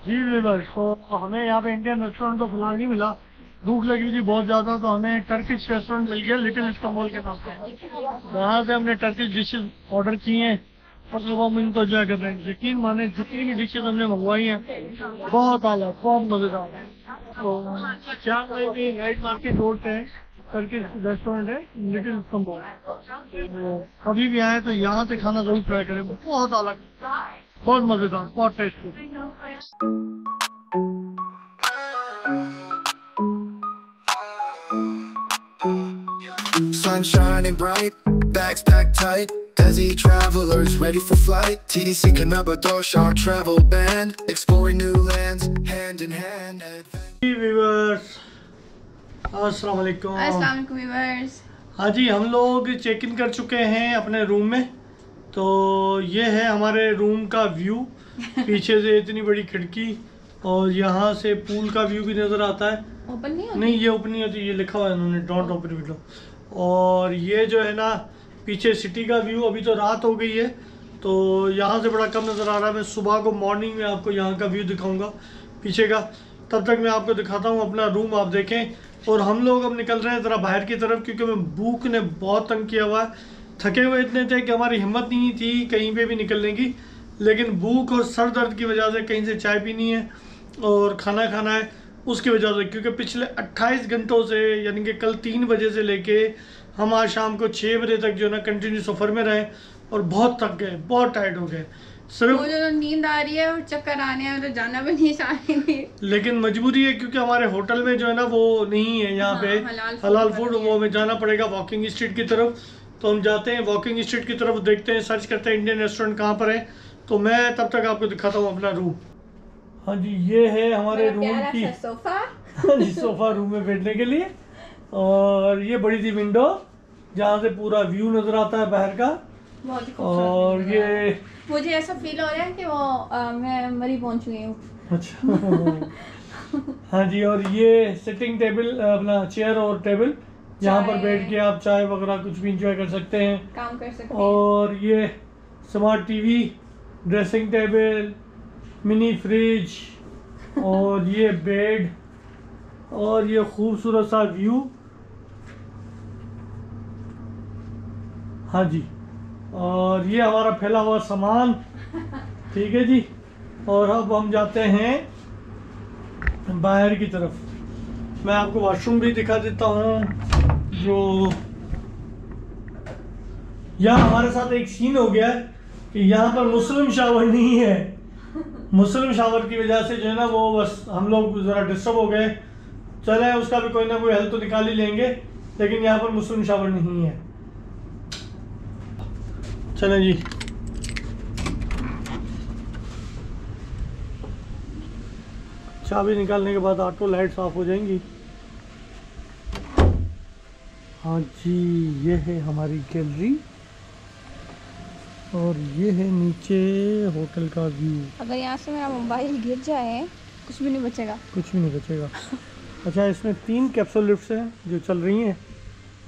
जी weavers तो हमें यहाँ पे इंडियन रेस्टोरेंट तो फ़िलहाल नहीं मिला। भूख लगी थी बहुत ज़्यादा तो हमें टर्किश रेस्टोरेंट मिल गया लिटिल इस्तांबुल के नाम से वहाँ से हमने टर्किश डिशेज ऑर्डर की हैं। और अब हम इनको एंजॉय कर रहे हैं। यकीन माने, जितनी भी डिशेज हमने मंगवाई हैं, बहुत आला, बहुत मज़ेदार है। तो क्या नाइट मार्केट रोड पे टर्किश रेस्टोरेंट है लिटिल इस्तांबुल तो कभी भी आए तो यहाँ से खाना ज़रूर ट्राई करें, बहुत अलग बहुत मज़ेदार बहुत tasty Sun shining bright, bags packed tight. Desi travelers ready for flight. TDC Kanabador Shark Travel Band. Exploring new lands, hand in hand. अस्सलाम वालेकुम अस्सलाम वालेकुम व्यूअर्स हाँ जी हम लोग चेक इन कर चुके हैं अपने रूम में तो ये है हमारे रूम का व्यू। पीछे से इतनी बड़ी खिड़की और यहाँ से पूल का व्यू भी नज़र आता है। ओपन नहीं होती? नहीं ये ओपन नहीं होती ये लिखा हुआ है उन्होंने डोंट ओपन विंडो और ये जो है ना पीछे सिटी का व्यू अभी तो रात हो गई है तो यहाँ से बड़ा कम नज़र आ रहा है। मैं सुबह को मॉर्निंग में आपको यहाँ का व्यू दिखाऊँगा पीछे का। तब तक मैं आपको दिखाता हूँ अपना रूम आप देखें। और हम लोग अब निकल रहे हैं ज़रा बाहर की तरफ़ क्योंकि मैं भूख ने बहुत तंग किया हुआ है। थके हुए इतने थे कि हमारी हिम्मत नहीं थी कहीं पे भी निकलने की। लेकिन भूख और सर दर्द की वजह से कहीं से चाय पीनी है और खाना खाना है उसकी वजह से। क्योंकि पिछले 28 घंटों से यानी कि कल तीन बजे से लेके हम आज शाम को छः बजे तक जो है ना कंटिन्यू सफ़र में रहे और बहुत थक गए बहुत टायर्ड हो गए। मुझे तो नींद आ रही है और चक्कर आने हैं तो जाना भी नहीं चाहेंगे लेकिन मजबूरी है क्योंकि हमारे होटल में जो है ना वो नहीं है यहाँ हाँ, पे। हलाल फ़ूड वो हमें जाना पड़ेगा वॉकिंग स्ट्रीट की तरफ़। तो हम जाते हैं वॉकिंग स्ट्रीट की तरफ़ देखते हैं सर्च करते हैं इंडियन रेस्टोरेंट कहाँ पर है। तो मैं तब तक आपको दिखाता हूँ अपना रूम हाँ जी ये है हमारे रूम की सोफा हाँ जी सोफा रूम में बैठने के लिए। और ये बड़ी सी विंडो जहाँ से पूरा व्यू नज़र आता है बाहर का। बहुत ही और ये मुझे ऐसा फील हो रहा है कि वो अ, मैं मरी पहुँच गई हूँ। अच्छा। हाँ जी और ये सिटिंग टेबल अपना चेयर और टेबल यहाँ पर बैठ के आप चाय वगैरह कुछ भी इंजॉय कर सकते हैं। काम कर सकते हैं। और ये smart TV dressing table mini fridge और ये बेड और ये खूबसूरत सा व्यू हाँ जी। और ये हमारा फैला हुआ सामान ठीक है जी। और अब हम जाते हैं बाहर की तरफ़। मैं आपको वॉशरूम भी दिखा देता हूँ। जो यहाँ हमारे साथ एक सीन हो गया कि यहाँ पर मुस्लिम शावर नहीं है। मुस्लिम शावर की वजह से जो है ना वो बस हम लोग ज़रा डिस्टर्ब हो गए। चले उसका भी कोई ना कोई हल तो निकाल ही लेंगे, लेकिन यहाँ पर मुस्लिम शावर नहीं है। चले जी। चाबी निकालने के बाद ऑटो लाइट्स ऑफ़ हो जाएँगी। हाँ जी ये है हमारी गैलरी और ये है नीचे होटल का व्यू। अगर यहाँ से मेरा मोबाइल गिर जाए कुछ भी नहीं बचेगा। कुछ भी नहीं बचेगा। अच्छा इसमें तीन कैप्सूल लिफ्ट्स हैं जो चल रही हैं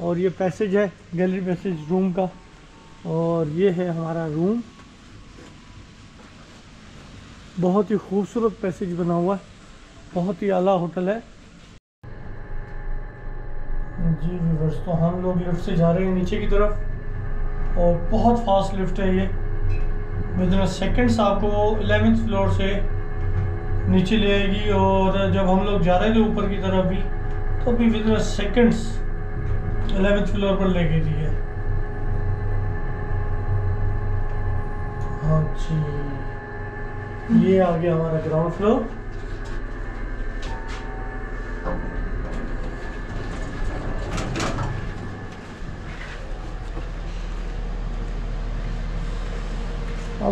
और ये पैसेज है गैलरी पैसेज रूम का। और ये है हमारा रूम। बहुत ही खूबसूरत पैसेज बना हुआ है। बहुत ही आला होटल है। जी व्यूवर्स तो हम लोग लिफ्ट से जा रहे हैं नीचे की तरफ़, और बहुत फास्ट लिफ्ट है ये। विद इन सेकेंड्स आपको एलेवेंथ फ्लोर से नीचे ले आएगी, और जब हम लोग जा रहे थे ऊपर की तरफ़ भी तो भी within seconds eleventh floor पर ले गई ये हाँ जी। ये आ गया हमारा ग्राउंड फ्लोर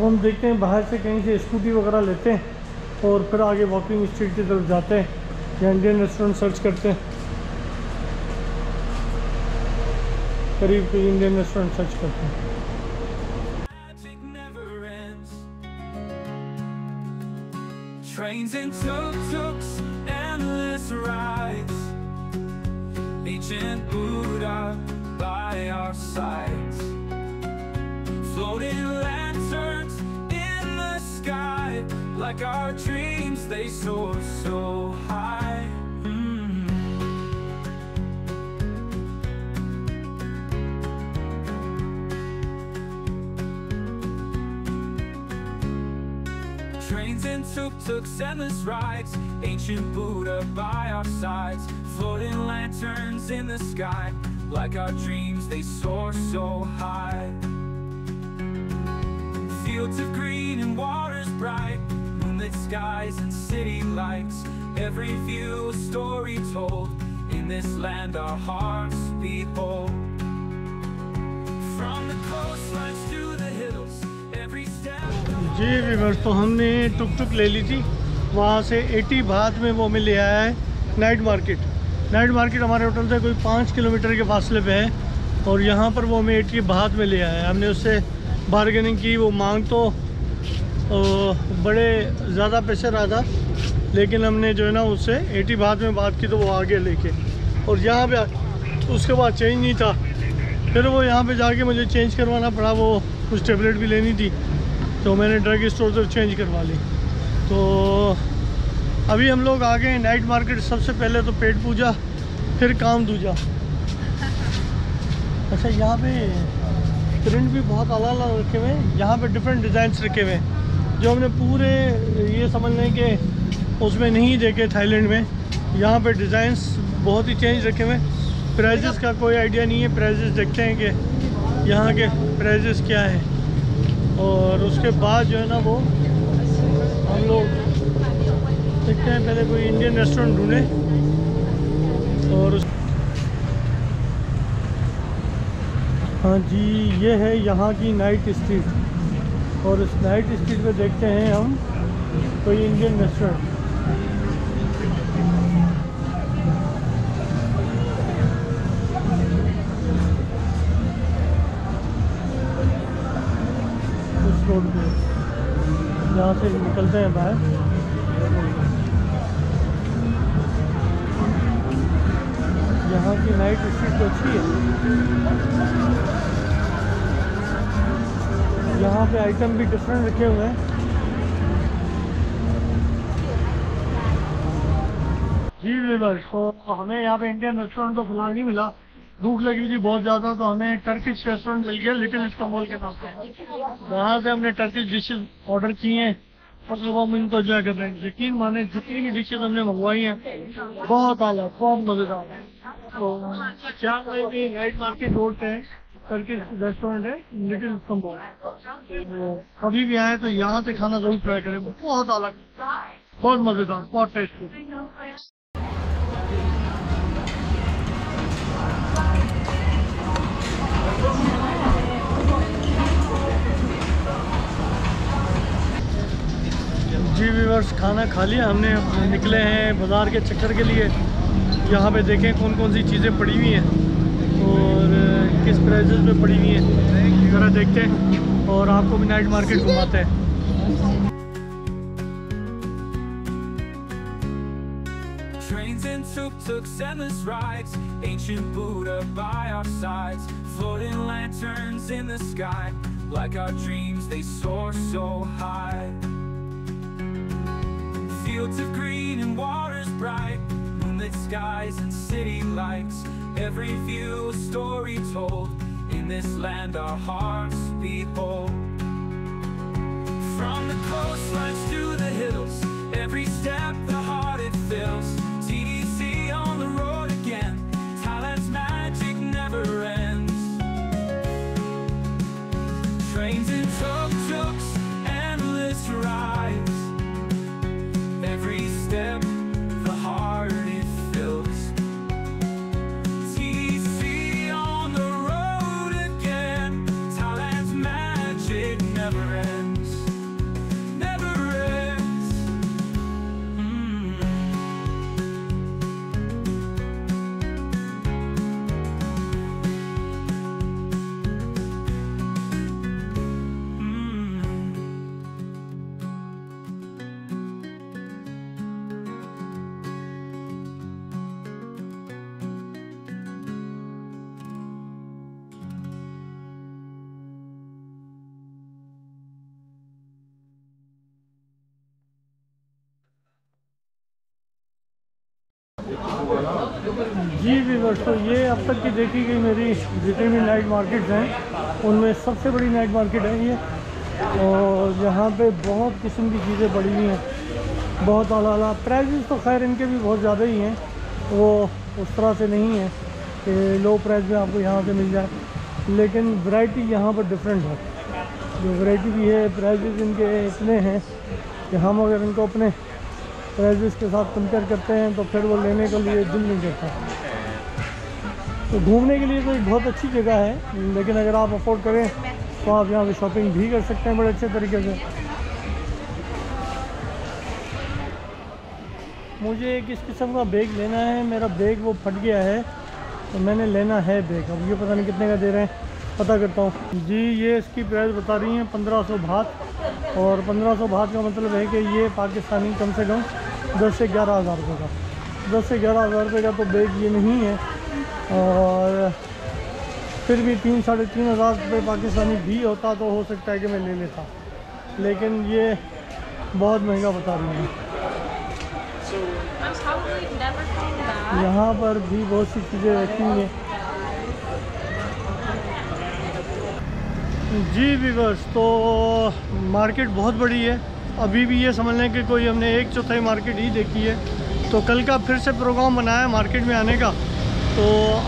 अब हम देखते हैं बाहर से कहीं से स्कूटी वगैरह लेते हैं और फिर आगे वॉकिंग स्ट्रीट की तरफ़ जाते हैं या इंडियन रेस्टोरेंट सर्च करते हैं करीब करीब इंडियन रेस्टोरेंट सर्च करते हैं. Trains and tuk-tuks, endless rides. Ancient Buddha by our sides. Floating lanterns Like our dreams, they soar so high. Mm. Trains and tuk-tuks, endless rides Ancient Buddha by our sides Floating lanterns in the sky Like our dreams, they soar so high Fields of green and waters bright Moonlit skies and city lights Every view a story told In this land our hearts behold From the coastlines to the hills Every step जी viewers तो हमने टुक टुक ले ली थी वहाँ से 80 भात में वो हमें ले आया है नाइट मार्केट नाइट मार्केट हमारे होटल से कोई पाँच किलोमीटर के फासले पे है और यहाँ पर वो हमें 80 भात में ले आया है हमने उससे बारगेनिंग की वो मांग तो अ, बड़े ज़्यादा पैसे रहा था, लेकिन हमने जो है ना उससे 80 भात में बात की तो वो आगे लेके। और यहाँ पे उसके बाद चेंज नहीं था। फिर वो यहाँ पे जाके मुझे चेंज करवाना पड़ा, वो कुछ टेबलेट भी लेनी थी तो मैंने ड्रग स्टोर से चेंज करवा ली। तो अभी हम लोग आ गए नाइट मार्केट सबसे पहले तो पेट पूजा, फिर काम दूजा। अच्छा यहाँ पे प्रिंट भी बहुत अलग अलग रखे हुए हैं, यहाँ पे डिफरेंट डिज़ाइंस रखे हुए हैं। जो हमने पूरे ये समझ लें कि उसमें नहीं देखे थाईलैंड में। यहाँ पे डिज़ाइंस बहुत ही चेंज रखे हुए प्राइजेस का कोई आइडिया नहीं है। प्राइजेस देखते हैं कि यहाँ के प्राइजेस क्या हैं। और उसके बाद जो है ना वो हम लोग देखते हैं, पहले कोई इंडियन रेस्टोरेंट ढूंढे। और उस हाँ जी, ये है यहाँ की नाइट स्ट्रीट और उस नाइट स्ट्रीट में देखते हैं हम, कोई इंडियन रेस्टोरेंट यहाँ से निकलते हैं बाहर। यहाँ की नाइट स्ट्रीट तो अच्छी है। यहाँ पे आइटम भी डिफरेंट रखे हुए हैं। जी बिल्कुल तो हमें यहाँ पे इंडियन रेस्टोरेंट तो फ़िलहाल नहीं मिला। भूख लगी थी बहुत ज़्यादा तो हमें टर्किश रेस्टोरेंट मिल गया लिटिल इस्तांबुल के नाम से वहाँ से हमने टर्किश डिशेज ऑर्डर की हैं। और अब हम इनको एंजॉय कर रहे हैं। यकीन माने, जितनी भी डिशेज हमने मंगवाई हैं, बहुत आला, बहुत मज़ेदार है। तो क्या भी नाइट मार्केट रोड पे है। टर्किश रेस्टोरेंट है लिटिल तो कभी भी आए तो यहाँ से खाना ज़रूर ट्राई करें। बहुत अलग बहुत मज़ेदार बहुत टेस्टी जी व्यूवर्स खाना खा लिया हमने निकले हैं बाज़ार के चक्कर के लिए। यहाँ पे देखें कौन कौन सी चीज़ें पड़ी हुई हैं। और किस प्राइजेस में पड़ी हुई हैं ज़रा देखते हैं और आपको भी नाइट मार्केट घुमाते हैं Trains and tuk-tuks, endless rides Ancient Buddha by our sides Floating lanterns in the sky Like our dreams, they soar so high Fields of green and waters bright Moonlit skies and city lights Every view a story told In this land our hearts behold from the coastlines to the hills, every step the heart it fills. TDC on the road again, Thailand's magic never ends. Trains and tuk-tuks, जी viewers तो ये अब तक की देखी गई मेरी जितनी भी नाइट मार्केट्स हैं, उनमें सबसे बड़ी नाइट मार्केट है ये। और यहाँ पे बहुत किस्म की चीज़ें पड़ी हुई हैं। बहुत आला आला प्राइजेस तो खैर इनके भी बहुत ज़्यादा ही हैं। वो उस तरह से नहीं है कि लो प्राइस में आपको यहाँ से मिल जाए। लेकिन वैरायटी यहाँ पर डिफरेंट है। जो वैरायटी भी है प्राइजेस इनके इतने हैं कि हम अगर इनको अपने प्राइजेस के साथ कंपेयर करते हैं तो फिर वो लेने के लिए दिल नहीं करता। तो घूमने के लिए तो एक बहुत अच्छी जगह है, लेकिन अगर आप अफोर्ड करें तो आप यहाँ पे शॉपिंग भी कर सकते हैं बड़े अच्छे तरीके से। मुझे एक इस किस्म का बैग लेना है, मेरा बैग वो फट गया है तो मैंने लेना है बैग अब ये पता नहीं कितने का दे रहे हैं, पता करता हूँ। जी, ये इसकी प्राइस बता रही हैं, पंद्रह सौ भात। और पंद्रह सौ भात का मतलब है कि ये पाकिस्तानी कम से कम दस से ग्यारह हज़ार रुपये का। दस से ग्यारह हज़ार रुपये का तो बैग ये नहीं है। और फिर भी तीन, साढ़े तीन हज़ार रुपये पाकिस्तानी भी होता तो हो सकता है कि मैं ले लेता। लेकिन ये बहुत महँगा बता रही हैं. यहाँ पर भी बहुत सी चीज़ें रहती हैं। जी वीवर्स तो मार्केट बहुत बड़ी है। अभी भी ये समझ लें कि कोई हमने एक चौथाई मार्केट ही देखी है। तो कल का फिर से प्रोग्राम बनाया मार्केट में आने का। तो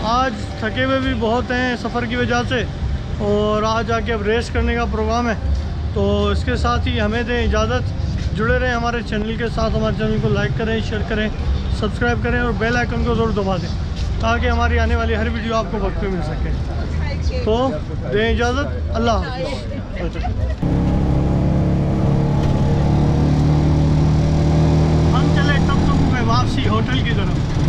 आज थके हुए भी बहुत हैं सफ़र की वजह से और आज आके अब रेस करने का प्रोग्राम है। तो इसके साथ ही हमें दें इजाज़त, जुड़े रहें हमारे चैनल के साथ, हमारे चैनल को लाइक करें, शेयर करें, सब्सक्राइब करें और बेल आइकन को ज़रूर दबा दें ताकि हमारी आने वाली हर वीडियो आपको वक्त पे मिल सके। तो दें इजाज़त, अल्लाह हम चले टम टम में वापसी होटल की तरफ़।